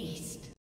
East.